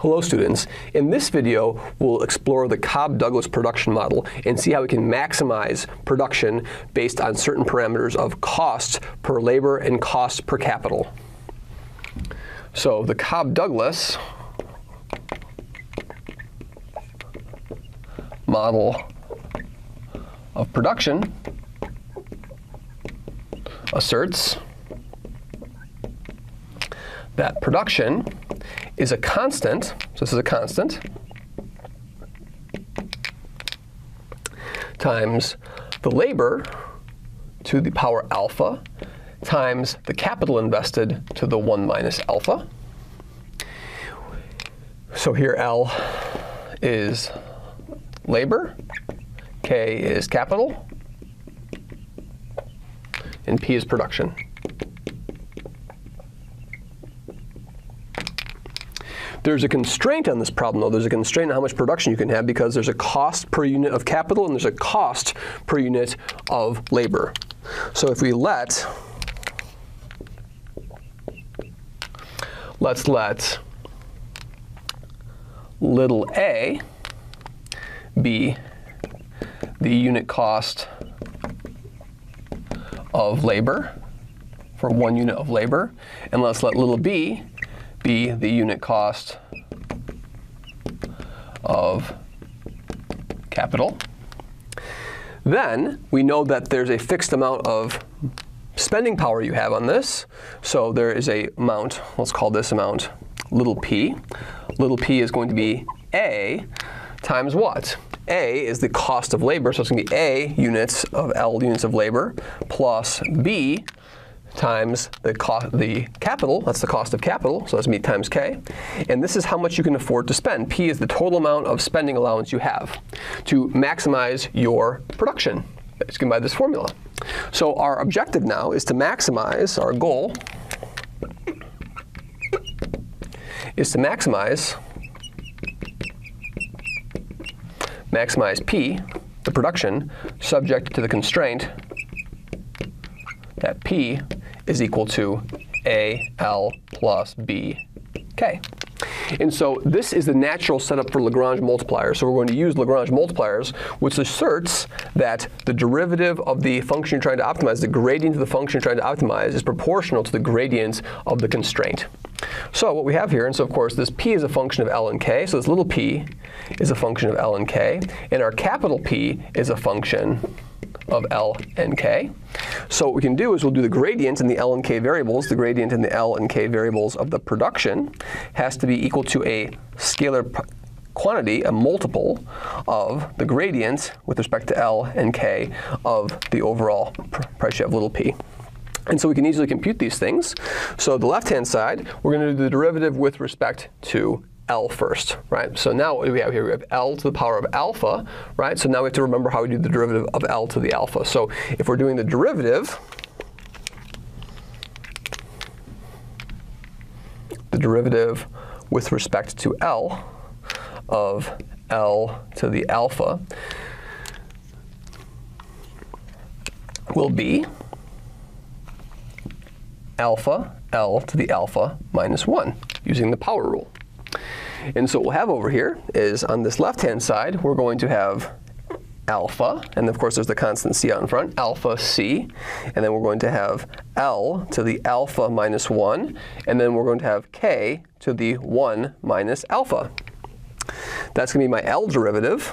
Hello students. In this video, we'll explore the Cobb-Douglas production model and see how we can maximize production based on certain parameters of cost per labor and cost per capital. So the Cobb-Douglas model of production asserts that production is a constant, so this is a constant, times the labor to the power alpha times the capital invested to the 1 minus alpha. So here L is labor, K is capital, and P is production. There's a constraint on this problem, though. There's a constraint on how much production you can have because there's a cost per unit of capital and there's a cost per unit of labor. So if we let, let's let little a be the unit cost of labor for one unit of labor, and let's let little b be the unit cost of capital. Then we know that there's a fixed amount of spending power you have on this. So there is a amount, let's call this amount little p. Little p is going to be A times what? A is the cost of labor, so it's going to be A units of L units of labor plus B times the cost, the capital, that's the cost of capital, so that's me times K. And this is how much you can afford to spend. P is the total amount of spending allowance you have to maximize your production. It's given by this formula. So our objective now is to maximize, our goal is to maximize maximize P, the production, subject to the constraint that P is equal to AL plus BK. And so this is the natural setup for Lagrange multipliers. So we're going to use Lagrange multipliers, which asserts that the derivative of the function you're trying to optimize, the gradient of the function you're trying to optimize, is proportional to the gradient of the constraint. So what we have here, and so of course this p is a function of L and K, so this little p is a function of L and K, and our capital P is a function of L and K. So what we can do is we'll do the gradient in the L and K variables. The gradient in the L and K variables of the production has to be equal to a scalar quantity, a multiple of the gradient with respect to L and K of the overall price you have little p. And so we can easily compute these things. So the left-hand side, we're going to do the derivative with respect to L first, right? So now what do we have here? We have L to the power of alpha, right? So now we have to remember how we do the derivative of L to the alpha. So if we're doing the derivative, the derivative with respect to L of L to the alpha will be alpha L to the alpha minus 1 using the power rule. And so what we'll have over here is on this left-hand side, we're going to have alpha, and of course there's the constant c out in front, alpha c, and then we're going to have L to the alpha minus 1, and then we're going to have k to the 1 minus alpha. That's going to be my L derivative,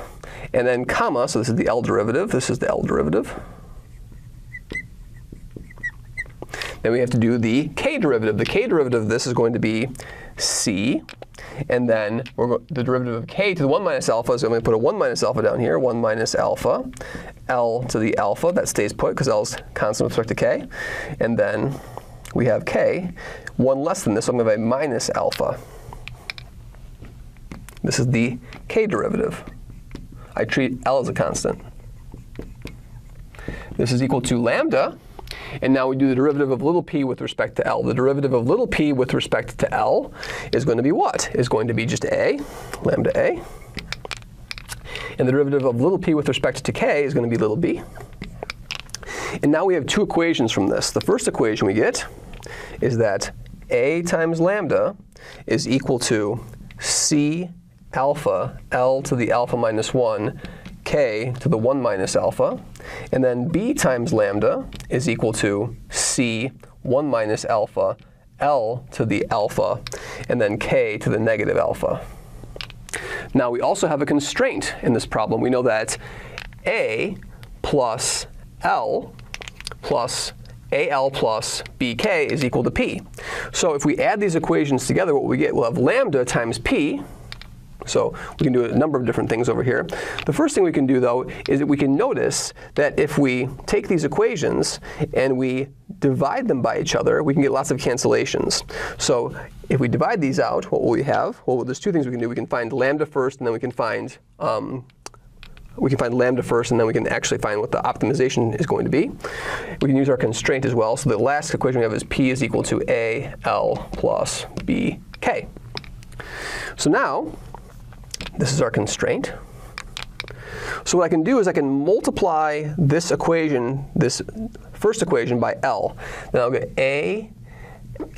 and then comma, so this is the L derivative, this is the L derivative. Then we have to do the k derivative. The k derivative of this is going to be c and then the derivative of k to the 1 minus alpha so I'm going to put a 1 minus alpha down here, 1 minus alpha, L to the alpha, that stays put because L is constant with respect to k. And then we have k, 1 less than this, so I'm going to have a minus alpha. This is the k derivative. I treat L as a constant. This is equal to lambda, and now we do the derivative of little p with respect to L. The derivative of little p with respect to L is going to be what? Is going to be just A, lambda A. And the derivative of little p with respect to k is going to be little b. And now we have two equations from this. The first equation we get is that A times lambda is equal to c alpha L to the alpha minus 1 k to the 1 minus alpha. And then b times lambda is equal to c 1 minus alpha L to the alpha, and then k to the negative alpha. Now we also have a constraint in this problem. We know that a plus L plus AL plus BK is equal to P. So if we add these equations together, what we get, we'll have lambda times P, so we can do a number of different things over here. The first thing we can do, though, is that we can notice that if we take these equations and we divide them by each other, we can get lots of cancellations. So if we divide these out, what will we have? Well, there's two things we can do. We can find lambda first, and then we can find um, we can find lambda first, and then we can actually find what the optimization is going to be. We can use our constraint as well. So the last equation we have is P is equal to A L plus B K. So now this is our constraint. So what I can do is I can multiply this equation, this first equation by L. Then I'll get A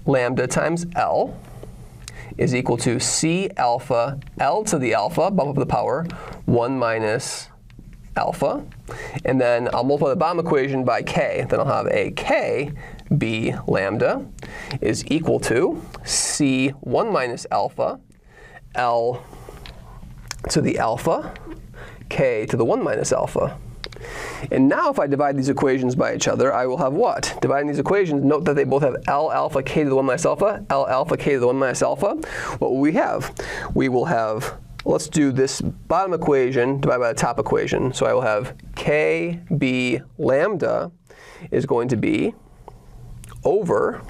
lambda times L is equal to C alpha L to the alpha, bump up the power, 1 minus alpha. And then I'll multiply the bottom equation by K. Then I'll have a K B lambda is equal to C 1 minus alpha L to the alpha, k to the 1 minus alpha. And now if I divide these equations by each other, I will have what? Dividing these equations, note that they both have L alpha k to the 1 minus alpha, L alpha k to the 1 minus alpha. What will we have? We will have, let's do this bottom equation divided by the top equation. So I will have kb lambda is going to be over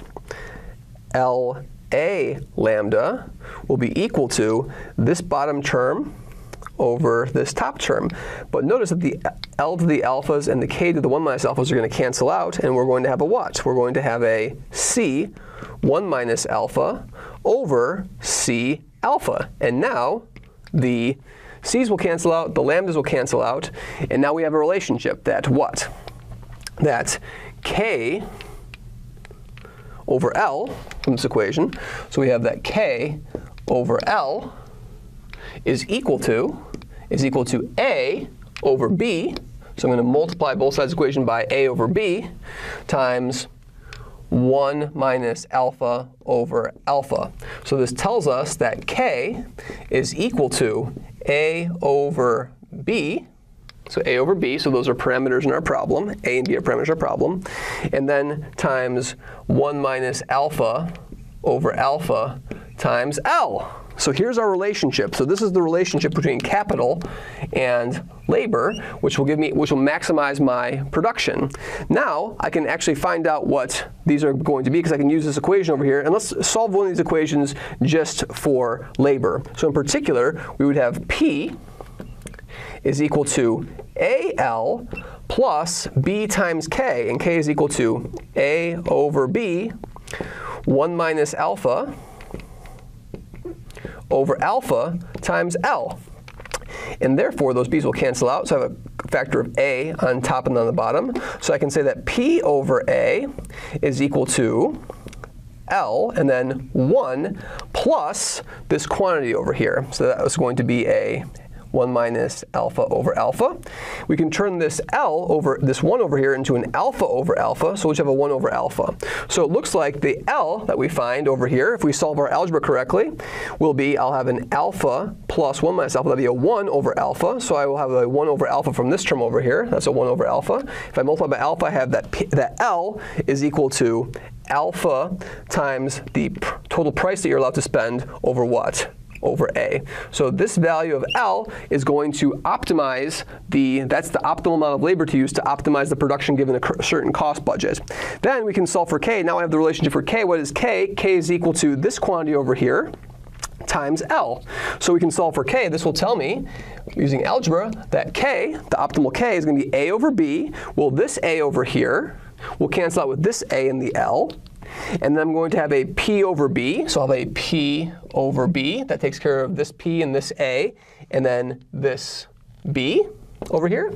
L a lambda will be equal to this bottom term over this top term. But notice that the L to the alphas and the K to the 1 minus alphas are going to cancel out, and we're going to have a what? We're going to have a C 1 minus alpha over C alpha. And now the C's will cancel out, the lambdas will cancel out, and now we have a relationship that what? That K over L from this equation. So we have that K over L is equal to is equal to A over B. So I'm going to multiply both sides of the equation by A over B times 1 minus alpha over alpha. So this tells us that K is equal to A over B so a over b, so those are parameters in our problem. A and b are parameters in our problem. And then times 1 minus alpha over alpha times L. So here's our relationship. So this is the relationship between capital and labor, which will give me, which will maximize my production. Now I can actually find out what these are going to be because I can use this equation over here. And let's solve one of these equations just for labor. So in particular, we would have P is equal to AL plus B times K, and K is equal to A over B, 1 minus alpha over alpha times L. And therefore, those b's will cancel out, so I have a factor of a on top and on the bottom. So I can say that p over a is equal to L, and then 1 plus this quantity over here. So that was going to be a 1 minus alpha over alpha. We can turn this L over, this 1 over here into an alpha over alpha, so we'll have a 1 over alpha. So it looks like the L that we find over here, if we solve our algebra correctly, will be, I'll have an alpha plus 1 minus alpha, that'll be a 1 over alpha, so I will have a 1 over alpha from this term over here, that's a 1 over alpha. If I multiply by alpha, I have that, P, that L is equal to alpha times the total price that you're allowed to spend over what? Over A. So this value of L is going to optimize the, that's the optimal amount of labor to use to optimize the production given a certain cost budget. Then we can solve for K. Now I have the relationship for K. What is K? K is equal to this quantity over here times L. So we can solve for K. This will tell me, using algebra, that K, the optimal K, is going to be A over B. Well, this A over here will cancel out with this A in the L. And then I'm going to have a P over B. So I'll have a P over B. That takes care of this P and this A, and then this B. over here.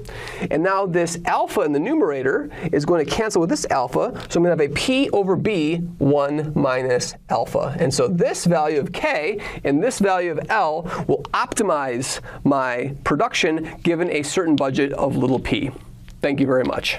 And now this alpha in the numerator is going to cancel with this alpha, so I'm going to have a p over b 1 minus alpha. And so this value of k and this value of L will optimize my production given a certain budget of little p. Thank you very much.